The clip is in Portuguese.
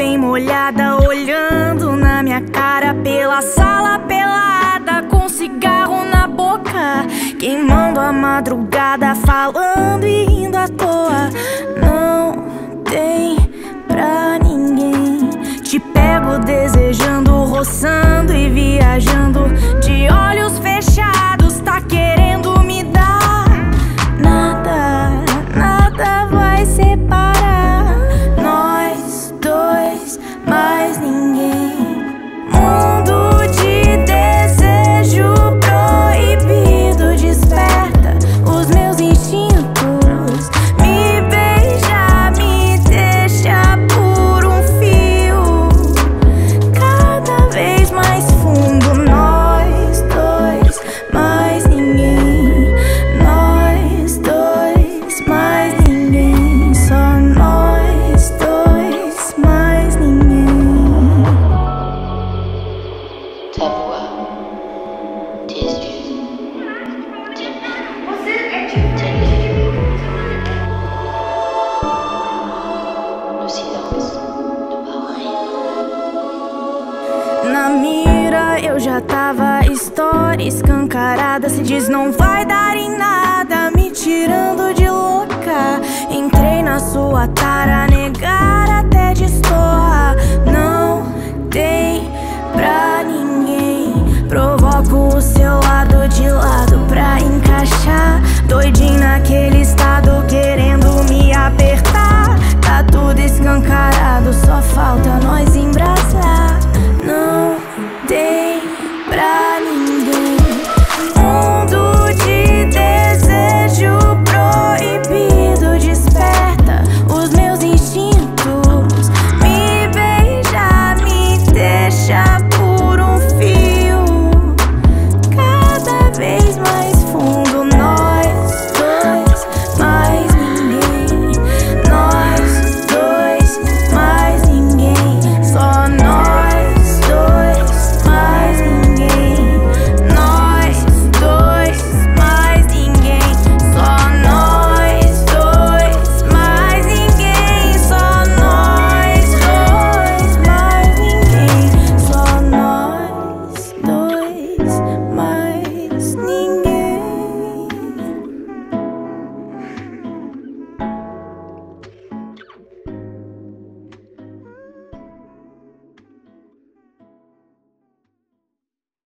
Bem molhada, olhando na minha cara pela sala pelada, com cigarro na boca, queimando a madrugada, falando e rindo à toa. Não na mira Eu já tava história escancarada. Se diz não vai dar em nada Me tirando de louca. Entrei na sua tara Negar até destorra Não tem pra ninguém. Provoco o seu lado de lado pra encaixar. Doidinho naquele estado Querendo me apertar. Tá tudo escancarado Só falta